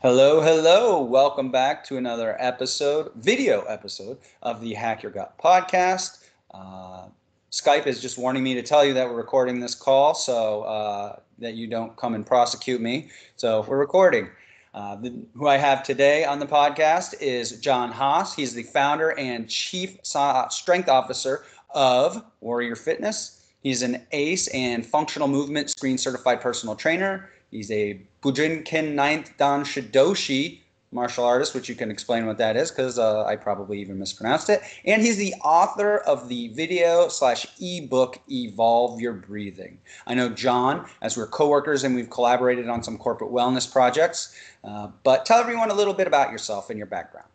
Hello, hello. Welcome back to another episode, video episode of the Hack Your Gut podcast. Uh, Skype is just warning me to tell you that we're recording this call so uh, that you don't come and prosecute me. So we're recording. Uh, the, who I have today on the podcast is Jon Haas. He's the founder and chief strength officer of Warrior Fitness. He's an ACE and functional movement screen certified personal trainer. He's a Bujinkan Ninth Dan Shidoshi martial artist, which you can explain what that is because uh, I probably even mispronounced it. And he's the author of the video slash ebook Evolve Your Breathing. I know Jon, as we're coworkers and we've collaborated on some corporate wellness projects. Uh, but tell everyone a little bit about yourself and your background.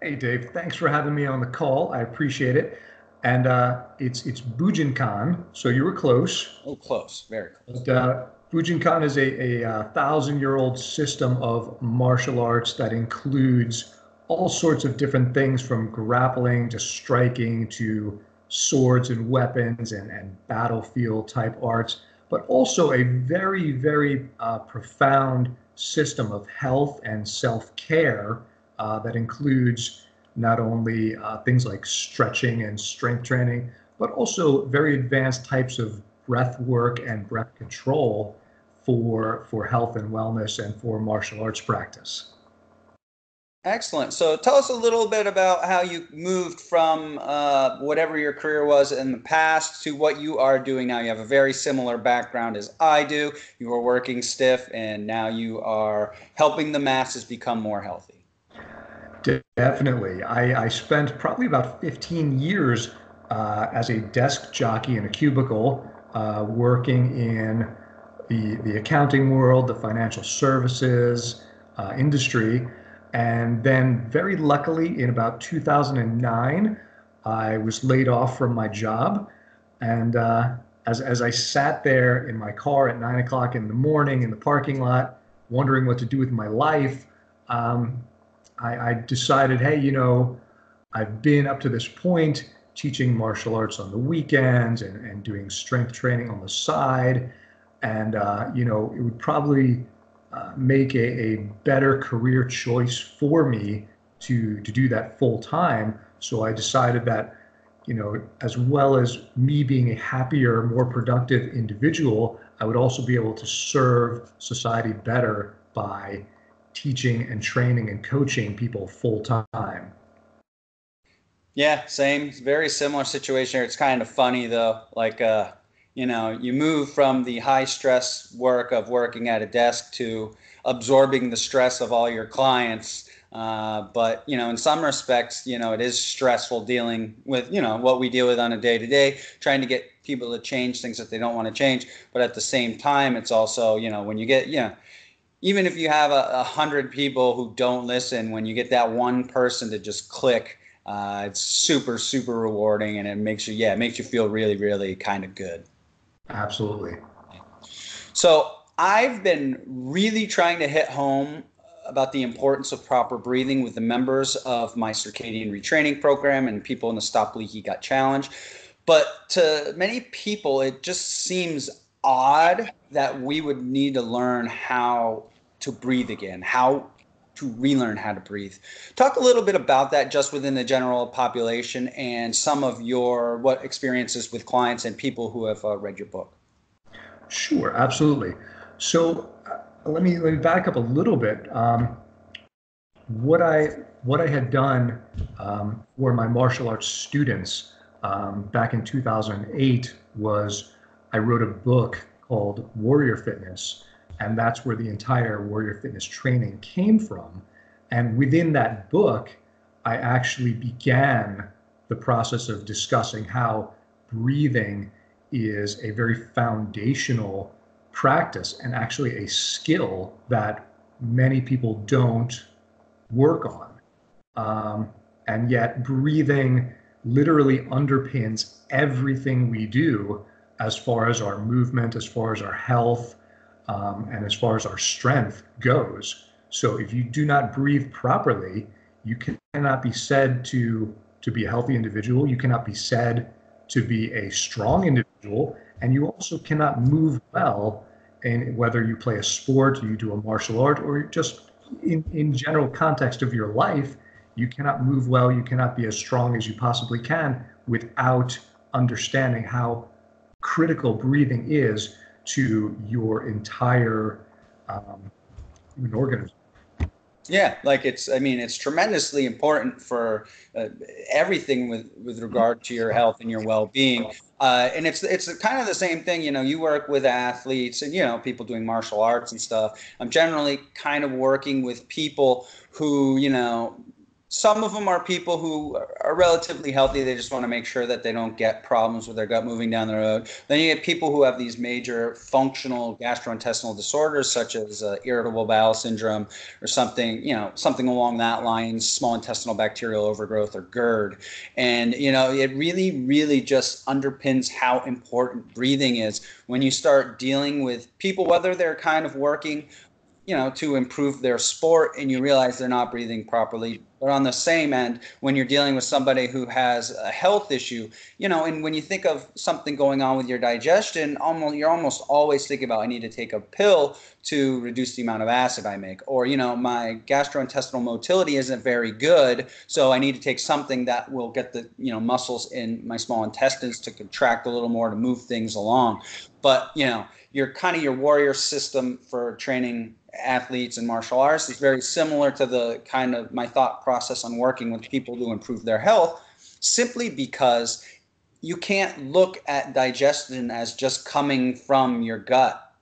Hey, Dave. Thanks for having me on the call. I appreciate it. And uh, it's it's Bujinkan, so you were close. Oh, close, very close. But, Bujinkan is a, a, a uh, thousand year old system of martial arts that includes all sorts of different things from grappling to striking to swords and weapons and, and battlefield type arts, but also a very, very uh, profound system of health and self care uh, that includes not only uh, things like stretching and strength training, but also very advanced types of breath work and breath control for for health and wellness and for martial arts practice. Excellent. So tell us a little bit about how you moved from uh, whatever your career was in the past to what you are doing now. You have a very similar background as I do. You were working stiff, and now you are helping the masses become more healthy. Definitely. I, I spent probably about 15 years uh, as a desk jockey in a cubicle, uh, working in the, the accounting world, the financial services uh, industry. And then, very luckily, in about 2009, I was laid off from my job. And uh, as, as I sat there in my car at nine o'clock in the morning in the parking lot, wondering what to do with my life, um, I, I decided, hey, you know, I've been up to this point teaching martial arts on the weekends and, and doing strength training on the side and uh, you know it would probably uh, make a, a better career choice for me to to do that full time. So I decided that you know as well as me being a happier, more productive individual, I would also be able to serve society better by teaching and training and coaching people full time. Yeah, same, very similar situation. Here. It's kind of funny though, like. Uh you know you move from the high stress work of working at a desk to absorbing the stress of all your clients. Uh, but you know in some respects you know it is stressful dealing with you know what we deal with on a day to day trying to get people to change things that they don't want to change. But at the same time it's also you know when you get you know even if you have a, a hundred people who don't listen when you get that one person to just click uh, it's super super rewarding and it makes you yeah it makes you feel really really kind of good Absolutely. So I've been really trying to hit home about the importance of proper breathing with the members of my circadian retraining program and people in the Stop Leaky Gut Challenge. But to many people, it just seems odd that we would need to learn how to breathe again, how to relearn how to breathe. Talk a little bit about that just within the general population and some of your what experiences with clients and people who have uh, read your book. Sure, absolutely. So uh, let me let me back up a little bit. Um, what I what I had done um, for my martial arts students um, back in 2008 was I wrote a book called Warrior Fitness and that's where the entire warrior fitness training came from. And within that book, I actually began the process of discussing how breathing is a very foundational practice and actually a skill that many people don't work on. Um, and yet, breathing literally underpins everything we do as far as our movement, as far as our health, um, and as far as our strength goes. So if you do not breathe properly, you cannot be said to to be a healthy individual. You cannot be said to be a strong individual, and you also cannot move well and whether you play a sport, you do a martial art, or just in, in general context of your life, you cannot move well, you cannot be as strong as you possibly can without understanding how critical breathing is to your entire um, human organism. Yeah, like it's. I mean, it's tremendously important for uh, everything with with regard to your health and your well being. Uh, and it's it's kind of the same thing. You know, you work with athletes and you know people doing martial arts and stuff. I'm generally kind of working with people who you know some of them are people who are relatively healthy. They just want to make sure that they don't get problems with their gut moving down the road. Then you get people who have these major functional gastrointestinal disorders, such as uh, irritable bowel syndrome or something, you know, something along that line, small intestinal bacterial overgrowth or GERD. And, you know, it really, really just underpins how important breathing is when you start dealing with people, whether they're kind of working you know, to improve their sport and you realize they're not breathing properly. But on the same end, when you're dealing with somebody who has a health issue, you know, and when you think of something going on with your digestion, almost you're almost always thinking about I need to take a pill to reduce the amount of acid I make, or you know, my gastrointestinal motility isn't very good, so I need to take something that will get the you know muscles in my small intestines to contract a little more to move things along. But you know, your kind of your warrior system for training athletes and martial arts. Is very similar to the kind of my thought process on working with people to improve their health simply because you can't look at digestion as just coming from your gut.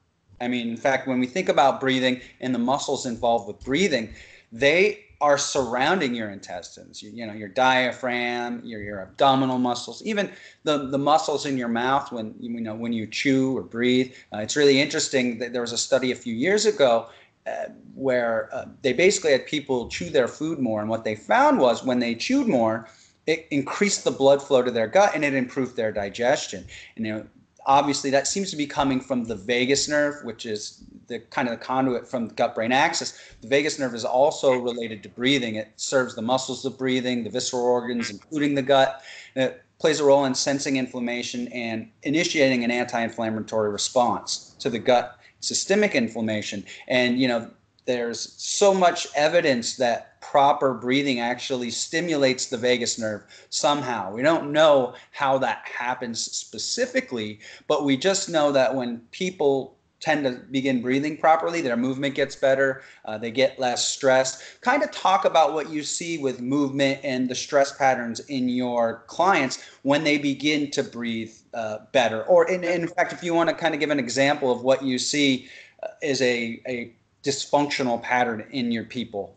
I mean in fact when we think about breathing and the muscles involved with breathing they are surrounding your intestines. You, you know your diaphragm your, your abdominal muscles even the, the muscles in your mouth when you know when you chew or breathe. Uh, it's really interesting that there was a study a few years ago uh, where uh, they basically had people chew their food more and what they found was when they chewed more it increased the blood flow to their gut and it improved their digestion. And you know obviously that seems to be coming from the vagus nerve which is the kind of the conduit from the gut brain axis. The vagus nerve is also related to breathing. It serves the muscles of breathing, the visceral organs, including the gut. It plays a role in sensing inflammation and initiating an anti-inflammatory response to the gut systemic inflammation. And you know, there's so much evidence that proper breathing actually stimulates the vagus nerve somehow. We don't know how that happens specifically, but we just know that when people tend to begin breathing properly, their movement gets better, uh, they get less stressed. Kind of talk about what you see with movement and the stress patterns in your clients when they begin to breathe uh, better. Or, in, in fact, if you want to kind of give an example of what you see uh, is a, a dysfunctional pattern in your people.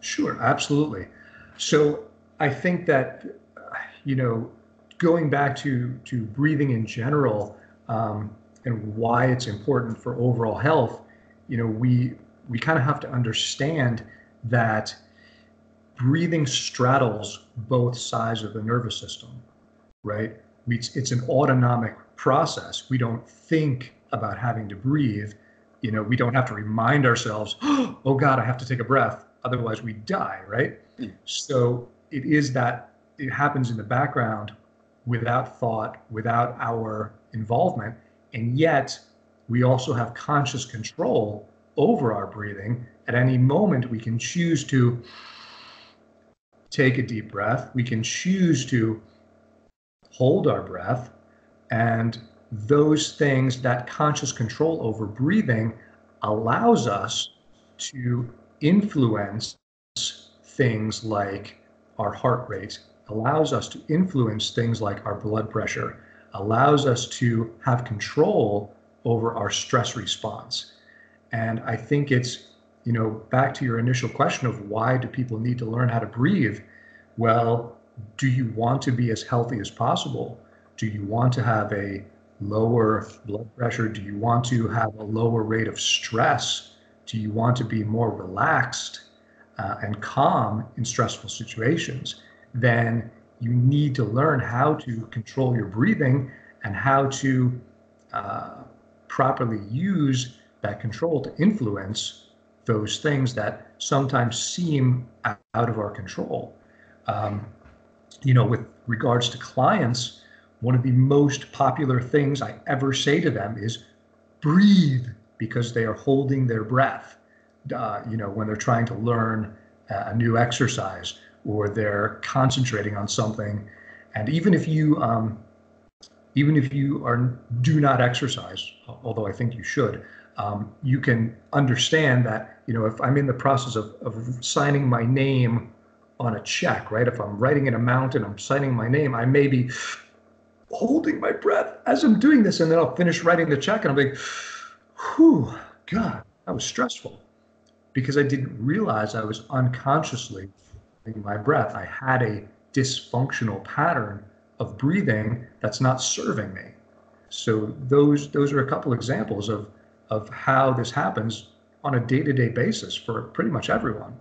Sure, absolutely. So I think that, you know, going back to, to breathing in general, um, and why it's important for overall health, you know, we we kind of have to understand that breathing straddles both sides of the nervous system, right? We, it's an autonomic process. We don't think about having to breathe. You know, we don't have to remind ourselves, oh God, I have to take a breath. Otherwise, we die, right? Mm. So it is that it happens in the background without thought, without our involvement. And yet, we also have conscious control over our breathing. At any moment, we can choose to take a deep breath. We can choose to hold our breath. And those things, that conscious control over breathing, allows us to influence things like our heart rate, allows us to influence things like our blood pressure, allows us to have control over our stress response. And I think it's, you know, back to your initial question of why do people need to learn how to breathe? Well, do you want to be as healthy as possible? Do you want to have a lower blood pressure? Do you want to have a lower rate of stress? Do you want to be more relaxed uh, and calm in stressful situations? Then you need to learn how to control your breathing and how to uh, properly use that control to influence those things that sometimes seem out of our control. Um, you know, with regards to clients, one of the most popular things I ever say to them is breathe because they are holding their breath. Uh, you know, when they're trying to learn a new exercise or they're concentrating on something, and even if you um, even if you are do not exercise, although I think you should, um, you can understand that you know if I'm in the process of, of signing my name on a check, right? If I'm writing an amount and I'm signing my name, I may be holding my breath as I'm doing this, and then I'll finish writing the check, and I'm like, whew, God, that was stressful because I didn't realize I was unconsciously my breath. I had a dysfunctional pattern of breathing that's not serving me. So those those are a couple examples of of how this happens on a day-to-day basis for pretty much everyone.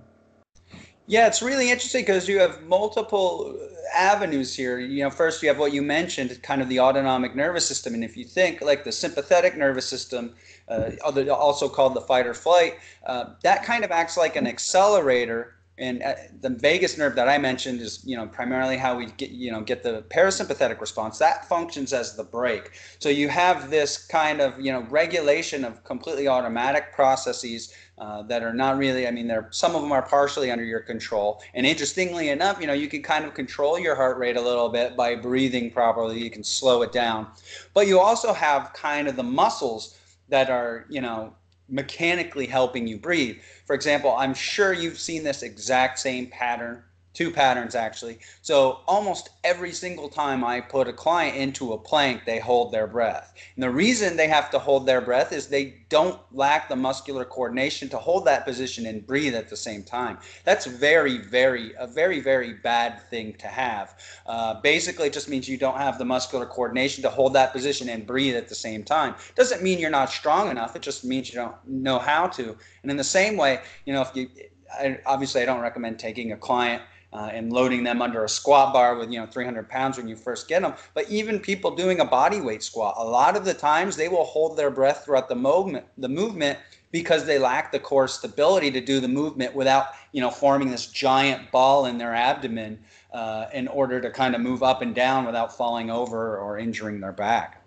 Yeah, it's really interesting because you have multiple avenues here. You know, first you have what you mentioned, kind of the autonomic nervous system, and if you think like the sympathetic nervous system, uh, also called the fight or flight, uh, that kind of acts like an accelerator. And uh, the vagus nerve that I mentioned is, you know, primarily how we get, you know, get the parasympathetic response. That functions as the brake. So you have this kind of, you know, regulation of completely automatic processes uh, that are not really i mean they're some of them are partially under your control and interestingly enough you know you can kind of control your heart rate a little bit by breathing properly you can slow it down but you also have kind of the muscles that are you know mechanically helping you breathe. For example i'm sure you've seen this exact same pattern two patterns actually. So almost every single time I put a client into a plank, they hold their breath. And the reason they have to hold their breath is they don't lack the muscular coordination to hold that position and breathe at the same time. That's very, very, a very, very bad thing to have. Uh, basically, it just means you don't have the muscular coordination to hold that position and breathe at the same time. Doesn't mean you're not strong enough. It just means you don't know how to. And in the same way, you know, if you, I, obviously, I don't recommend taking a client uh, and loading them under a squat bar with you know 300 pounds when you first get them but even people doing a body weight squat a lot of the times they will hold their breath throughout the movement the movement because they lack the core stability to do the movement without you know forming this giant ball in their abdomen uh, in order to kind of move up and down without falling over or injuring their back.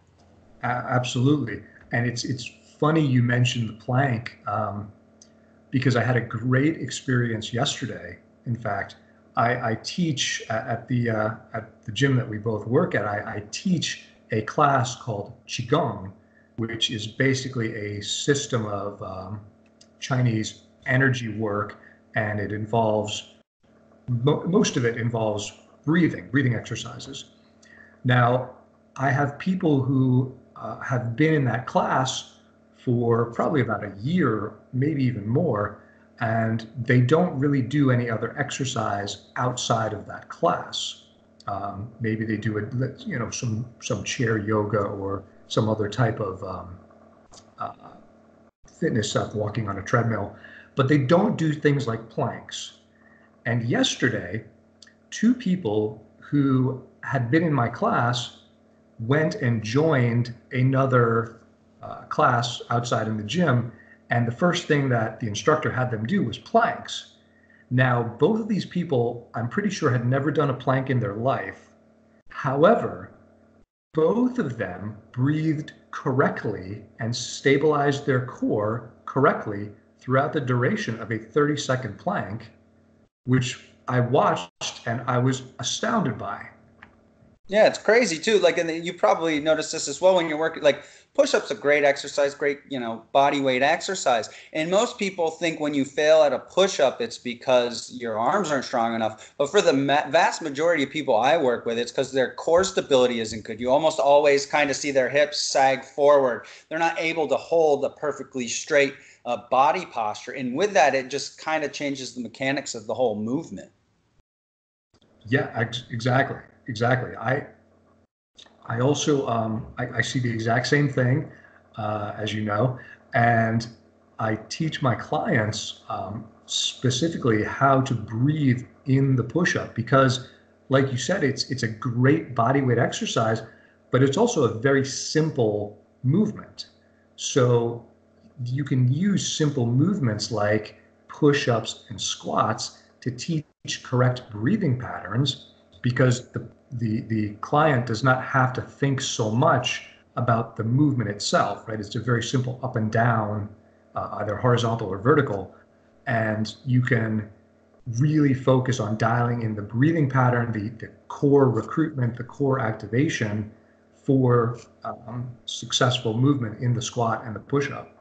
Uh, absolutely. And it's it's funny you mentioned the plank um, because i had a great experience yesterday in fact I, I teach at the uh, at the gym that we both work at. I, I teach a class called qigong, which is basically a system of um, Chinese energy work, and it involves mo- most of it involves breathing, breathing exercises. Now, I have people who uh, have been in that class for probably about a year, maybe even more, and they don't really do any other exercise outside of that class. Um, maybe they do a, you know some some chair yoga or some other type of um, uh, fitness stuff, walking on a treadmill, but they don't do things like planks. And yesterday, two people who had been in my class went and joined another uh, class outside in the gym and the first thing that the instructor had them do was planks. Now, both of these people, I'm pretty sure, had never done a plank in their life. However, both of them breathed correctly and stabilized their core correctly throughout the duration of a 30 second plank, which I watched and I was astounded by. Yeah, it's crazy too. Like, and you probably noticed this as well when you're working. Like, push-ups a great exercise, great you know body weight exercise. And most people think when you fail at a push-up, it's because your arms aren't strong enough. But for the ma- vast majority of people I work with, it's because their core stability isn't good. You almost always kind of see their hips sag forward. They're not able to hold a perfectly straight uh, body posture, and with that, it just kind of changes the mechanics of the whole movement. Yeah, ex- exactly exactly. I I also um, I, I, see the exact same thing, uh, as you know, and I teach my clients um, specifically how to breathe in the push-up because, like you said, it's it's a great body weight exercise, but it's also a very simple movement. So you can use simple movements like push-ups and squats to teach correct breathing patterns because the the the client does not have to think so much about the movement itself, right? It's a very simple up and down, uh, either horizontal or vertical, and you can really focus on dialing in the breathing pattern, the, the core recruitment, the core activation for um, successful movement in the squat and the push up.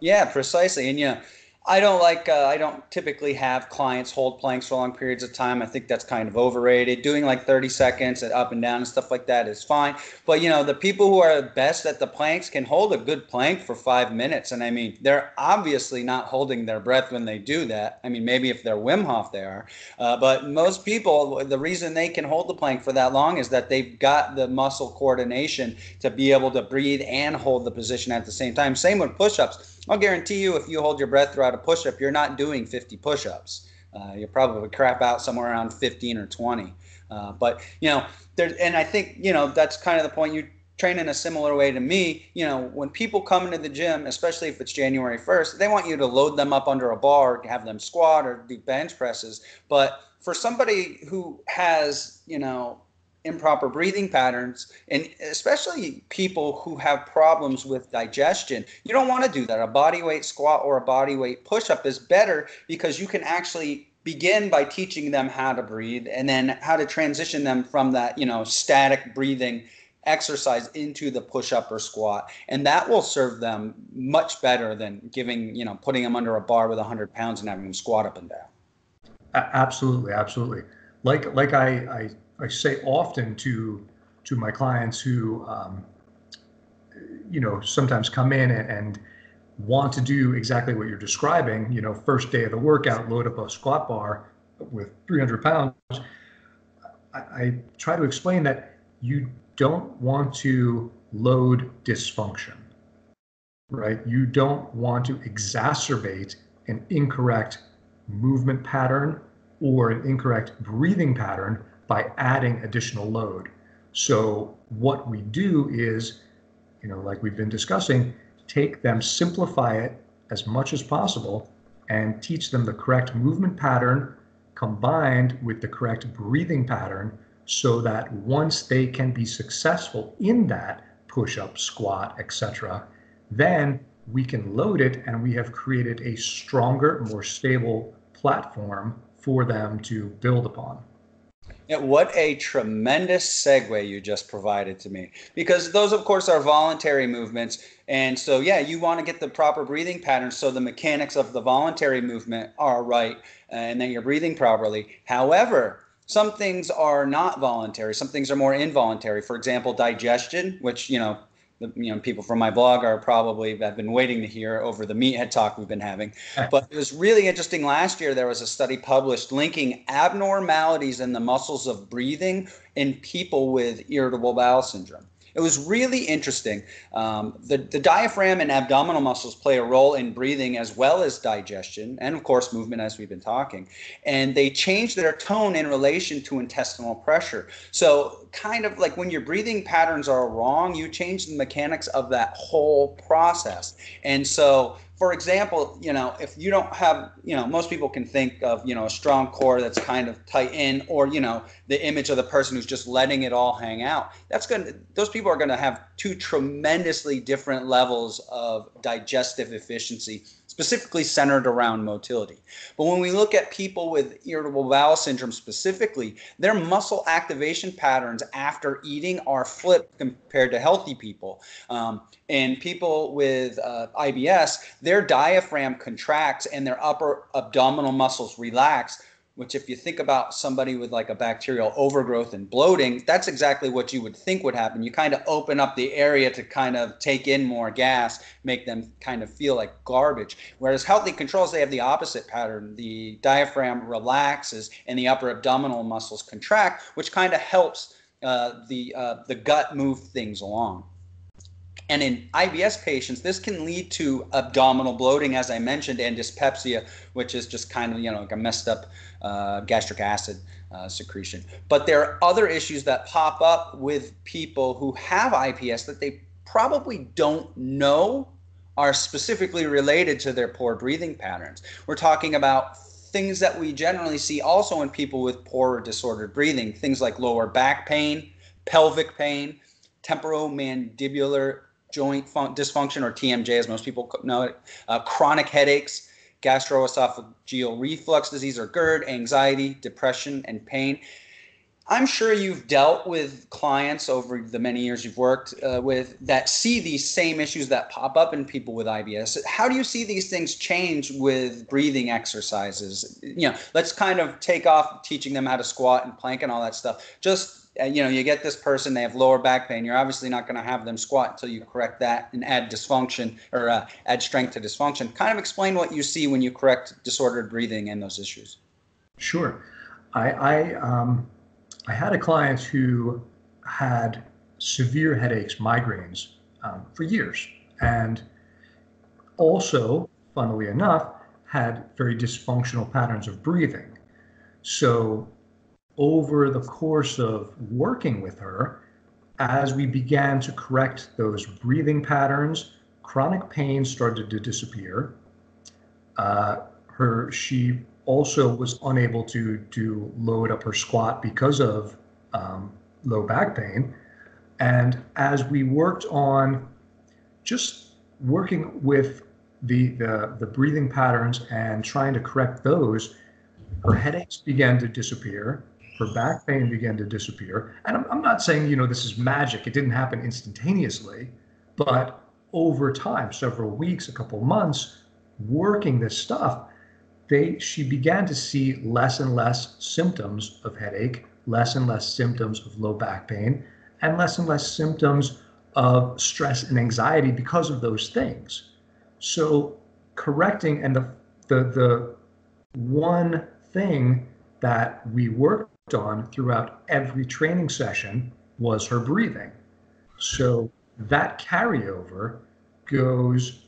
Yeah, precisely. And yeah, I don't like. Uh, I don't typically have clients hold planks for long periods of time. I think that's kind of overrated. Doing like 30 seconds at up and down and stuff like that is fine. But you know, the people who are best at the planks can hold a good plank for five minutes. And I mean, they're obviously not holding their breath when they do that. I mean, maybe if they're Wim Hof, they are. Uh, but most people, the reason they can hold the plank for that long is that they've got the muscle coordination to be able to breathe and hold the position at the same time. Same with push-ups I'll guarantee you, if you hold your breath throughout a push up, you're not doing 50 push ups. Uh, you'll probably crap out somewhere around 15 or 20. Uh, but, you know, there, and I think, you know, that's kind of the point. You train in a similar way to me. You know, when people come into the gym, especially if it's January 1st, they want you to load them up under a bar, have them squat or do bench presses. But for somebody who has, you know, improper breathing patterns and especially people who have problems with digestion. You don't want to do that. A body weight squat or a body weight push up is better because you can actually begin by teaching them how to breathe and then how to transition them from that you know static breathing exercise into the push up or squat. And that will serve them much better than giving you know putting them under a bar with 100 pounds and having them squat up and down. Absolutely absolutely. Like like i i I say often to to my clients who um, you know sometimes come in and, and, want to do exactly what you're describing. You know, first day of the workout, load up a squat bar with 300 pounds. I, I try to explain that you don't want to load dysfunction, right? You don't want to exacerbate an incorrect movement pattern or an incorrect breathing pattern by adding additional load. So what we do is, you know, like we've been discussing, take them, simplify it as much as possible, and teach them the correct movement pattern combined with the correct breathing pattern so that once they can be successful in that push up, squat, etc., then we can load it and we have created a stronger, more stable platform for them to build upon. Yeah, what a tremendous segue you just provided to me. Because those, of course, are voluntary movements. And so, yeah, you want to get the proper breathing patterns so the mechanics of the voluntary movement are right uh, and then you're breathing properly. However, some things are not voluntary, some things are more involuntary. For example, digestion, which, you know, the you know people from my blog are probably have been waiting to hear over the meathead talk we've been having. But it was really interesting. Last year there was a study published linking abnormalities in the muscles of breathing in people with irritable bowel syndrome. It was really interesting. Um, the, the diaphragm and abdominal muscles play a role in breathing as well as digestion and, of course, movement, as we've been talking. And they change their tone in relation to intestinal pressure. So, kind of like when your breathing patterns are wrong, you change the mechanics of that whole process. And so, for example, you know, if you don't have, you know, most people can think of, you know, a strong core that's kind of tight in, or you know, the image of the person who's just letting it all hang out. That's going to, those people are going to have two tremendously different levels of digestive efficiency specifically centered around motility. But when we look at people with irritable bowel syndrome specifically, their muscle activation patterns after eating are flipped compared to healthy people. Um, and people with uh, IBS, their diaphragm contracts and their upper abdominal muscles relax which if you think about somebody with like a bacterial overgrowth and bloating, that's exactly what you would think would happen. You kind of open up the area to kind of take in more gas, make them kind of feel like garbage. Whereas healthy controls, they have the opposite pattern. The diaphragm relaxes and the upper abdominal muscles contract, which kind of helps uh, the uh, the gut move things along. And in IBS patients, this can lead to abdominal bloating, as I mentioned, and dyspepsia, which is just kind of, you know, like a messed up uh, gastric acid uh, secretion. But there are other issues that pop up with people who have IBS that they probably don't know are specifically related to their poor breathing patterns. We're talking about things that we generally see also in people with poor or disordered breathing, things like lower back pain, pelvic pain, temporomandibular joint fun- dysfunction, or TMJ, as most people know it, uh, chronic headaches, gastroesophageal reflux disease or GERD, anxiety, depression, and pain. I'm sure you've dealt with clients over the many years you've worked uh, with that see these same issues that pop up in people with IBS. How do you see these things change with breathing exercises? You know, let's kind of take off teaching them how to squat and plank and all that stuff. Just you know, you get this person, they have lower back pain. You're obviously not going to have them squat until you correct that and add dysfunction or uh, add strength to dysfunction. Kind of explain what you see when you correct disordered breathing and those issues. Sure. I, I um I had a client who had severe headaches, migraines um, for years, and also, funnily enough, had very dysfunctional patterns of breathing. So, over the course of working with her, as we began to correct those breathing patterns, chronic pain started to disappear. Uh, her she also was unable to to load up her squat because of um, low back pain. And as we worked on just working with the, the the breathing patterns and trying to correct those, her headaches began to disappear. Her back pain began to disappear. And I'm, I'm not saying, you know, this is magic. It didn't happen instantaneously, but over time, several weeks, a couple months, working this stuff, they she began to see less and less symptoms of headache, less and less symptoms of low back pain, and less and less symptoms of stress and anxiety because of those things. So correcting and the the the one thing that we worked on throughout every training session was her breathing. So that carryover goes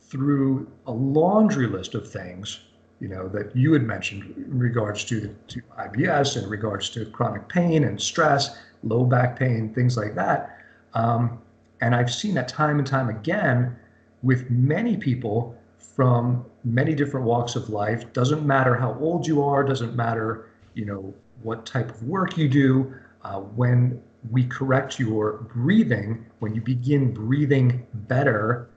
through a laundry list of things you know, that you had mentioned in regards to, to IBS, in regards to chronic pain and stress, low back pain, things like that. Um, and I've seen that time and time again with many people from many different walks of life. Doesn't matter how old you are, doesn't matter, you know, what type of work you do. Uh, when we correct your breathing, when you begin breathing better,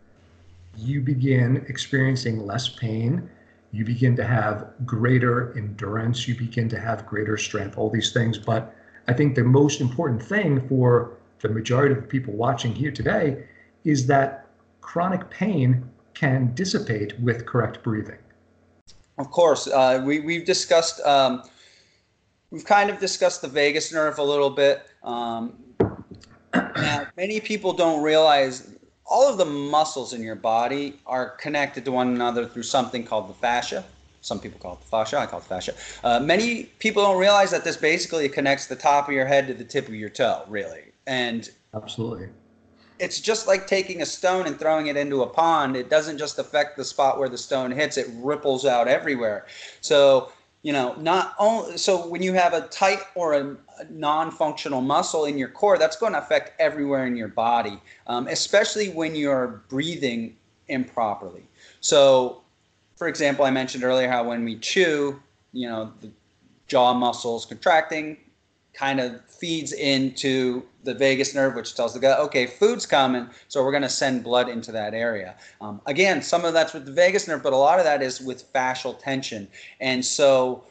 you begin experiencing less pain you begin to have greater endurance, you begin to have greater strength, all these things. But I think the most important thing for the majority of people watching here today is that chronic pain can dissipate with correct breathing. Of course, uh, we we've discussed um, we've kind of discussed the vagus nerve a little bit. Um, now, many people don't realize all of the muscles in your body are connected to one another through something called the fascia. Some people call it the fascia. I call it fascia. Uh, many people don't realize that this basically connects the top of your head to the tip of your toe, really. And absolutely, it's just like taking a stone and throwing it into a pond. It doesn't just affect the spot where the stone hits; it ripples out everywhere. So you know not only so when you have a tight or a, non-functional muscle in your core that's going to affect everywhere in your body um, especially when you're breathing improperly. So for example i mentioned earlier how when we chew you know the jaw muscles contracting kind of feeds into the vagus nerve, which tells the gut, okay, food's coming, so we're going to send blood into that area. Um, again, some of that's with the vagus nerve, but a lot of that is with fascial tension. And so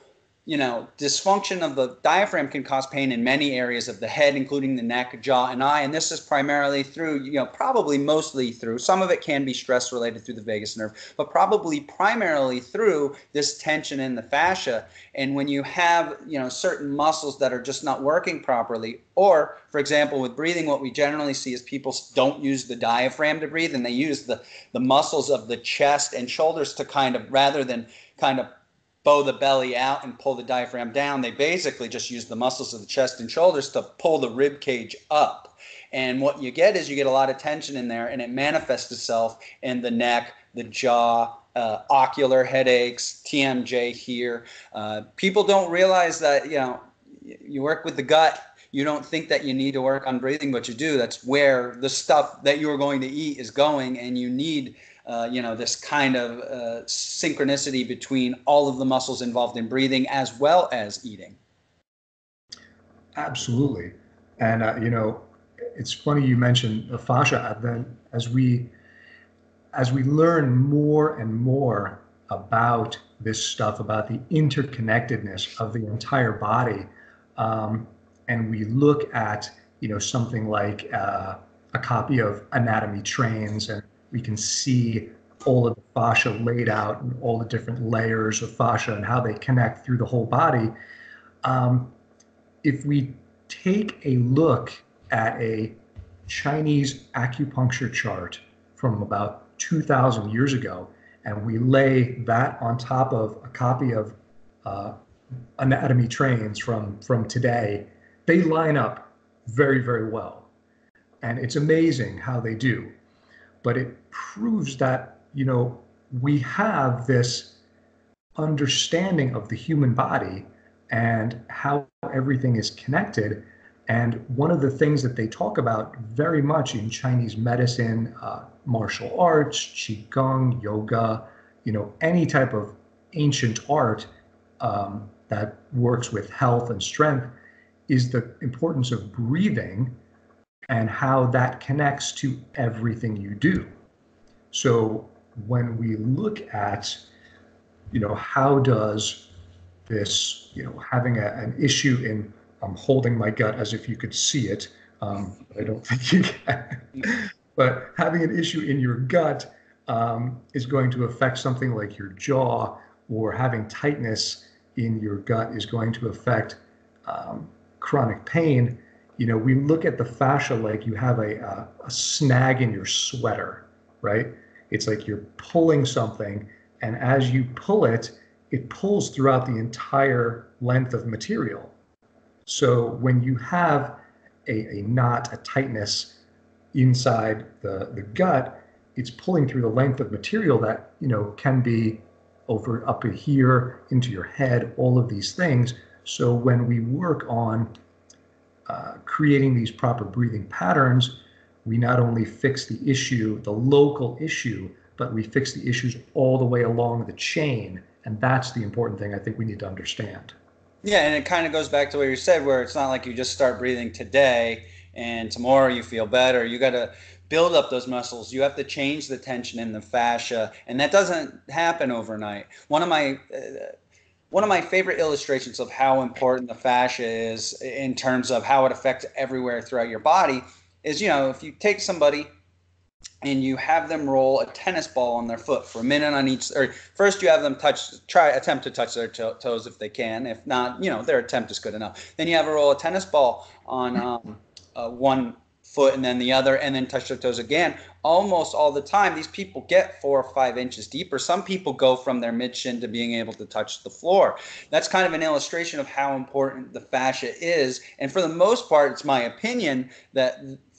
you know, dysfunction of the diaphragm can cause pain in many areas of the head, including the neck, jaw, and eye. And this is primarily through, you know, probably mostly through, some of it can be stress related through the vagus nerve, but probably primarily through this tension in the fascia. And when you have, you know, certain muscles that are just not working properly, or for example, with breathing, what we generally see is people don't use the diaphragm to breathe and they use the, the muscles of the chest and shoulders to kind of, rather than kind of bow the belly out and pull the diaphragm down. They basically just use the muscles of the chest and shoulders to pull the rib cage up. And what you get is you get a lot of tension in there, and it manifests itself in the neck, the jaw, uh, ocular headaches, TMJ here. Uh, people don't realize that you know you work with the gut. You don't think that you need to work on breathing, but you do. That's where the stuff that you're going to eat is going, and you need uh, you know, this kind of uh, synchronicity between all of the muscles involved in breathing as well as eating. Absolutely. And, uh, you know, it's funny you mentioned fascia. Then as we as we learn more and more about this stuff, about the interconnectedness of the entire body, um, and we look at you know something like uh, a copy of Anatomy Trains, and we can see all of the fascia laid out and all the different layers of fascia and how they connect through the whole body. Um, if we take a look at a Chinese acupuncture chart from about 2,000 years ago, and we lay that on top of a copy of uh, anatomy trains from from today, they line up very very well, and it's amazing how they do. But it proves that you know we have this understanding of the human body and how everything is connected. And one of the things that they talk about very much in Chinese medicine, uh, martial arts, qigong, yoga, you know, any type of ancient art um, that works with health and strength, is the importance of breathing and how that connects to everything you do. So when we look at, you know, how does this, you know, having a, an issue in I'm holding my gut as if you could see it. Um, I don't think you can. but having an issue in your gut um, is going to affect something like your jaw, or having tightness in your gut is going to affect um, chronic pain. You know, we look at the fascia like you have a, a, a snag in your sweater, right? It's like you're pulling something, and as you pull it, it pulls throughout the entire length of material. So when you have a, a knot, a tightness inside the, the gut, it's pulling through the length of material that you know can be over up here into your head, all of these things. So when we work on uh, creating these proper breathing patterns, we not only fix the issue, the local issue, but we fix the issues all the way along the chain and that's the important thing I think we need to understand. Yeah, and it kind of goes back to what you said, where it's not like you just start breathing today and tomorrow you feel better. You got to build up those muscles. You have to change the tension in the fascia, and that doesn't happen overnight. One of my uh, one of my favorite illustrations of how important the fascia is in terms of how it affects everywhere throughout your body is, you know, if you take somebody and you have them roll a tennis ball on their foot for a minute on each or first you have them touch try attempt to touch their to- toes if they can. If not you know their attempt is good enough. Then you have a roll a tennis ball on um, uh, one foot and then the other and then touch their toes again almost all the time these people get four or five inches deeper. Some people go from their mid shin to being able to touch the floor. That's kind of an illustration of how important the fascia is. And for the most part it's my opinion that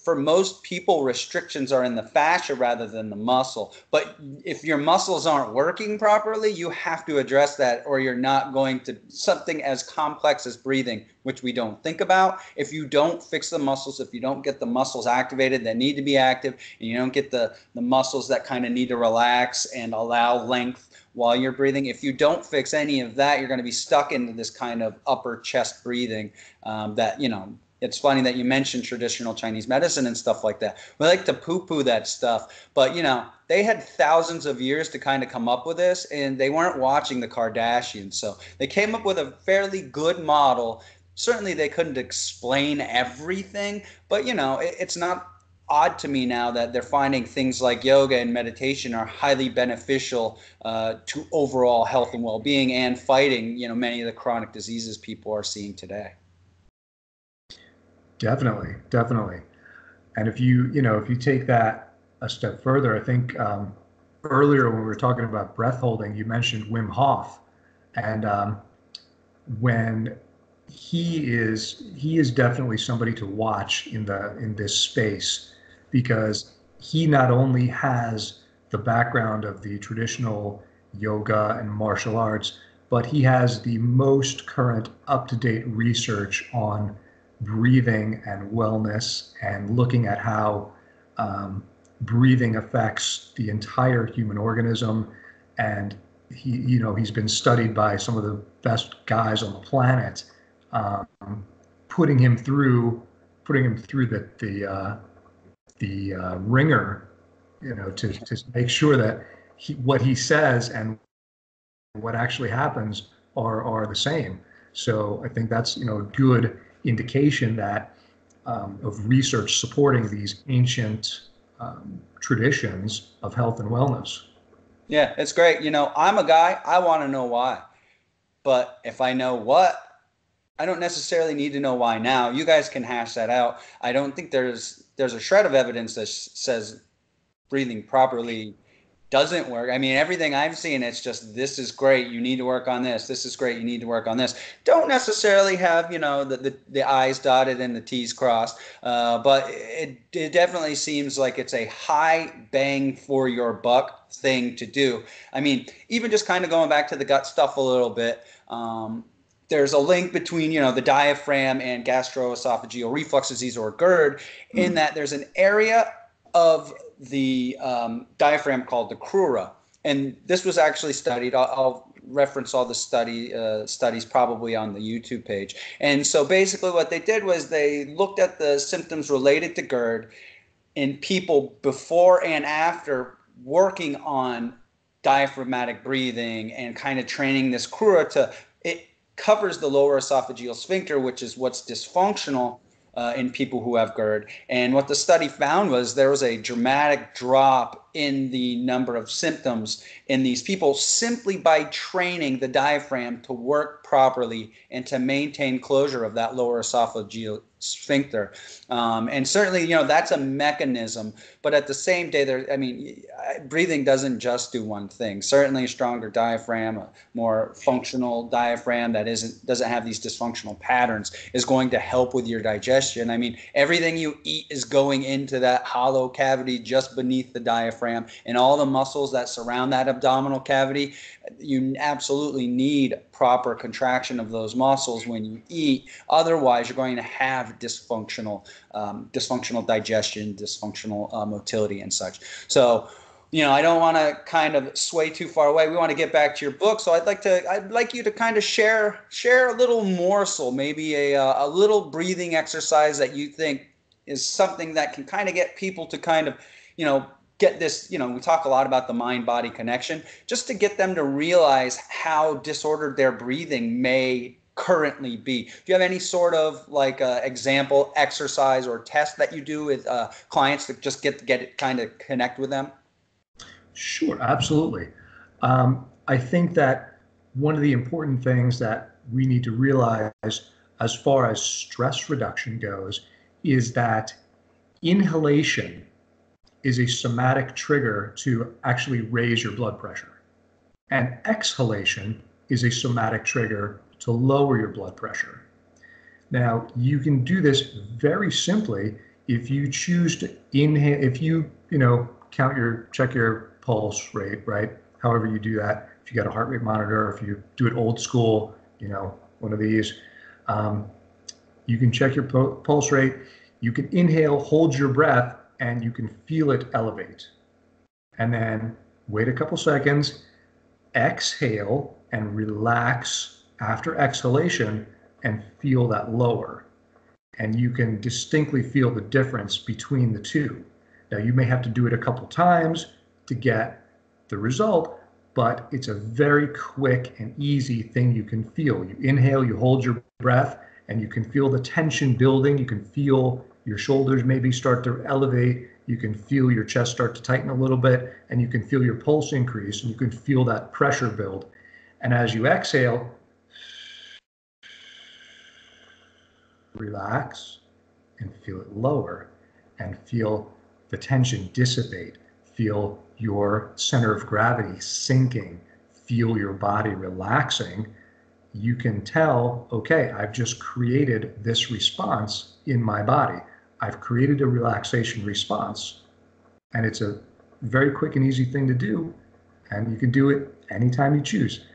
for most people, restrictions are in the fascia rather than the muscle. But if your muscles aren't working properly, you have to address that, or you're not going to something as complex as breathing, which we don't think about. If you don't fix the muscles, if you don't get the muscles activated that need to be active, and you don't get the, the muscles that kind of need to relax and allow length while you're breathing. If you don't fix any of that, you're going to be stuck into this kind of upper chest breathing um, that, you know, it's funny that you mentioned traditional Chinese medicine and stuff like that. We like to poo poo that stuff, but you know, they had thousands of years to kind of come up with this, and they weren't watching the Kardashians. So they came up with a fairly good model. Certainly, they couldn't explain everything, but you know, it, it's not odd to me now that they're finding things like yoga and meditation are highly beneficial uh, to overall health and well-being and fighting you know many of the chronic diseases people are seeing today Definitely, definitely. And if you, you know, if you take that a step further, I think um, earlier when we were talking about breath holding, you mentioned Wim Hof, and um, when he is he is definitely somebody to watch in the in this space because he not only has the background of the traditional yoga and martial arts, but he has the most current up to date research on breathing and wellness and looking at how um, breathing affects the entire human organism and he you know he's been studied by some of the best guys on the planet um, putting him through putting him through the the uh, the uh, ringer, you know, to to make sure that he, what he says and what actually happens are are the same. So I think that's you know a good indication that um, of research supporting these ancient um, traditions of health and wellness. Yeah, it's great. You know, I'm a guy. I want to know why, but if I know what, I don't necessarily need to know why now. You guys can hash that out. I don't think there's there's a shred of evidence that says breathing properly doesn't work. I mean, everything I've seen, it's just this is great. You need to work on this. This is great. You need to work on this. Don't necessarily have you know the the, the I's dotted and the T's crossed, uh, but it it definitely seems like it's a high bang for your buck thing to do. I mean, even just kind of going back to the gut stuff a little bit. Um, there's a link between you know the diaphragm and gastroesophageal reflux disease or GERD, in hmm. that there's an area of the um, diaphragm called the crura. And this was actually studied. I'll, I'll reference all the study uh, studies probably on the YouTube page. And so basically, what they did was they looked at the symptoms related to GERD in people before and after working on diaphragmatic breathing and kind of training this crura to it covers the lower esophageal sphincter, which is what's dysfunctional uh, in people who have GERD. And what the study found was there was a dramatic drop in the number of symptoms in these people simply by training the diaphragm to work properly and to maintain closure of that lower esophageal sphincter. Um, and certainly, you know, that's a mechanism. But at the same day, there, I mean, breathing doesn't just do one thing. Certainly, a stronger diaphragm, a more functional diaphragm that isn't doesn't have these dysfunctional patterns is going to help with your digestion. I mean, everything you eat is going into that hollow cavity just beneath the diaphragm, and all the muscles that surround that abdominal cavity. You absolutely need proper contraction of those muscles when you eat. Otherwise, you're going to have dysfunctional um, dysfunctional digestion, dysfunctional uh, motility, and such. So, you know, I don't want to kind of sway too far away. We want to get back to your book, so I'd like to I'd like you to kind of share share a little morsel, maybe a uh, a little breathing exercise that you think is something that can kind of get people to kind of, you know, get this, you know, we talk a lot about the mind body connection, just to get them to realize how disordered their breathing may currently be. Do you have any sort of like uh, example exercise or test that you do with uh, clients to just get get it kind of connect with them? Sure, absolutely. Um, I think that one of the important things that we need to realize as far as stress reduction goes is that inhalation is a somatic trigger to actually raise your blood pressure. And exhalation is a somatic trigger to lower your blood pressure. Now, you can do this very simply if you choose to inhale, if you, you know, count your, check your pulse rate, right? However you do that. If you got a heart rate monitor, if you do it old school, you know, one of these, um, you can check your pulse rate. You can inhale, hold your breath, and you can feel it elevate. And then wait a couple seconds, exhale, and relax after exhalation and feel that lower. And you can distinctly feel the difference between the two. Now, you may have to do it a couple times to get the result, but it's a very quick and easy thing you can feel. You inhale, you hold your breath, and you can feel the tension building. You can feel your shoulders maybe start to elevate. You can feel your chest start to tighten a little bit, and you can feel your pulse increase, and you can feel that pressure build. And as you exhale, relax and feel it lower and feel the tension dissipate. Feel your center of gravity sinking. Feel your body relaxing. You can tell, okay, I've just created this response in my body. I've created a relaxation response. And it's a very quick and easy thing to do. And you can do it anytime you choose.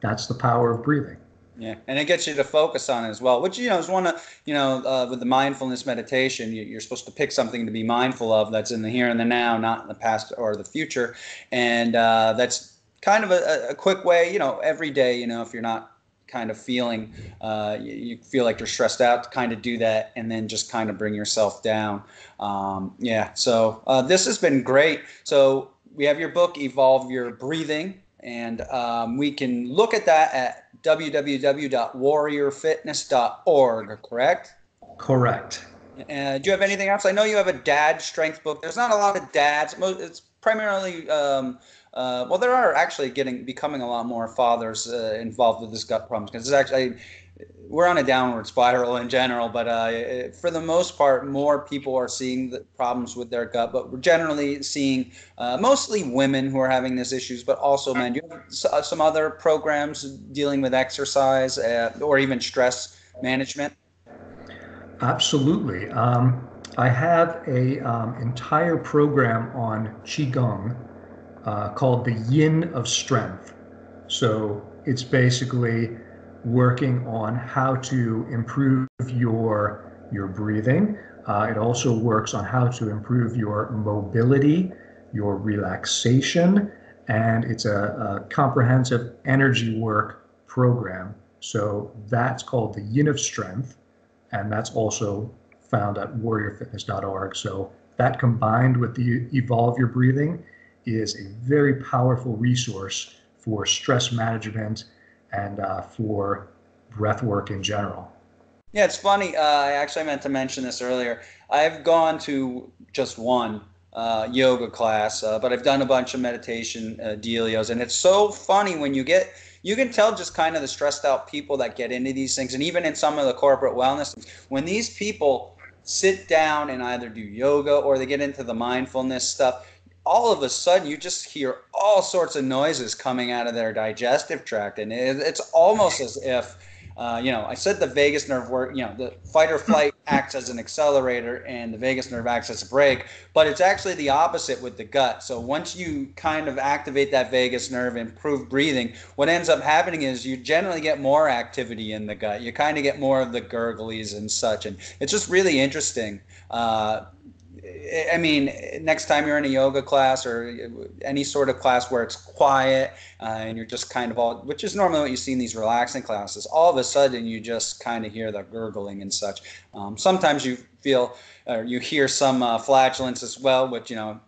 That's the power of breathing. Yeah, and it gets you to focus on it as well, which you know is one of you know uh, with the mindfulness meditation, you, are supposed to pick something to be mindful of that's in the here and the now, not in the past or the future, and uh, that's kind of a, a, quick way. You know, every day, you know, if you're not kind of feeling uh, you, you, feel like you're stressed out to kind of do that and then just kind of bring yourself down. Um, yeah so uh, this has been great. So we have your book evolve your breathing and um, we can look at that at www.warriorfitness.org correct? Correct. Uh, do you have anything else? I know you have a dad strength book. There's not a lot of dads. It's primarily um, uh, well, there are actually getting becoming a lot more fathers uh, involved with this gut problems because it's actually we're on a downward spiral in general. But uh, for the most part, more people are seeing the problems with their gut. But we're generally seeing uh, mostly women who are having these issues, but also men. Do you have uh, some other programs dealing with exercise uh, or even stress management? Absolutely. Um, I have a um, entire program on qigong uh, called the Yin of Strength. So it's basically working on how to improve your your breathing. Uh, it also works on how to improve your mobility, your relaxation, and it's a, a comprehensive energy work program. So that's called the Yin of Strength, and that's also found at warriorfitness.org. So that combined with the Evolve Your Breathing is a very powerful resource for stress management and uh, for breath work in general. Yeah, it's funny. Uh, I actually meant to mention this earlier. I've gone to just one uh, yoga class, uh, but I've done a bunch of meditation uh, dealios, and it's so funny when you get you can tell just kind of the stressed out people that get into these things, and even in some of the corporate wellness, when these people sit down and either do yoga or they get into the mindfulness stuff, all of a sudden you just hear all sorts of noises coming out of their digestive tract and it, it's almost as if uh, you know i said the vagus nerve work you know the fight or flight acts as an accelerator and the vagus nerve acts as a brake but it's actually the opposite with the gut. So once you kind of activate that vagus nerve improve breathing what ends up happening is you generally get more activity in the gut. You kind of get more of the gurglies and such and it's just really interesting uh, I mean, next time you're in a yoga class or any sort of class where it's quiet uh, and you're just kind of all, which is normally what you see in these relaxing classes, all of a sudden you just kind of hear the gurgling and such. Um, sometimes you feel or you hear some uh, flatulence as well, which, you know,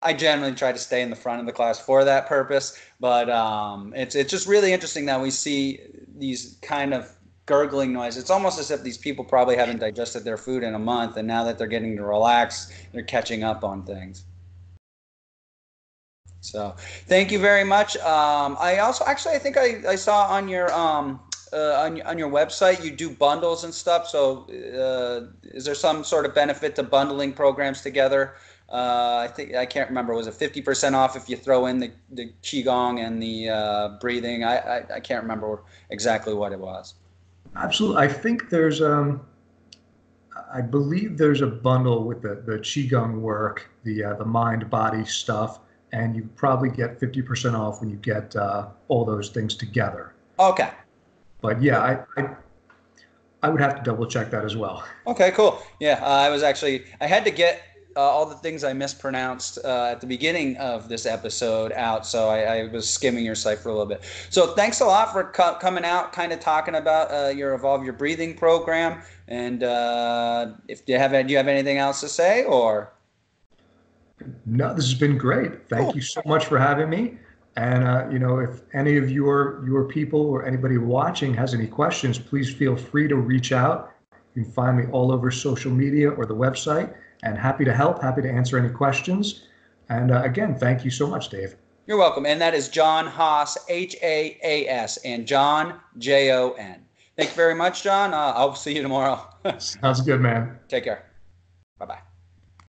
I generally try to stay in the front of the class for that purpose. But um, it's, it's just really interesting that we see these kind of gurgling noise. It's almost as if these people probably haven't digested their food in a month, and now that they're getting to relax, they're catching up on things. So, thank you very much. Um, I also actually I think I, I saw on your um, uh, on, on your website you do bundles and stuff. So, uh, is there some sort of benefit to bundling programs together? Uh, I think I can't remember. Was it fifty percent off if you throw in the, the qigong and the uh, breathing? I, I, I can't remember exactly what it was. Absolutely. I think there's um I believe there's a bundle with the the qigong work, the uh, the mind body stuff, and you probably get 50% off when you get uh, all those things together. Okay. But yeah, I, I I would have to double check that as well. Okay, cool. Yeah, uh, I was actually I had to get uh, all the things I mispronounced uh, at the beginning of this episode out. So I, I, was skimming your site for a little bit. So thanks a lot for co- coming out, kind of talking about uh, your Evolve Your Breathing program. And uh, if you have, do you have anything else to say or? No, this has been great. Thank cool. you so much for having me. And uh, you know, if any of your your people or anybody watching has any questions, please feel free to reach out. You can find me all over social media or the website and happy to help, happy to answer any questions. And uh, again, thank you so much, Dave. You're welcome. And that is Jon Haas, H A A S, and Jon J O N. Thank you very much, Jon. Uh, I'll see you tomorrow. Sounds good, man. Take care. Bye bye.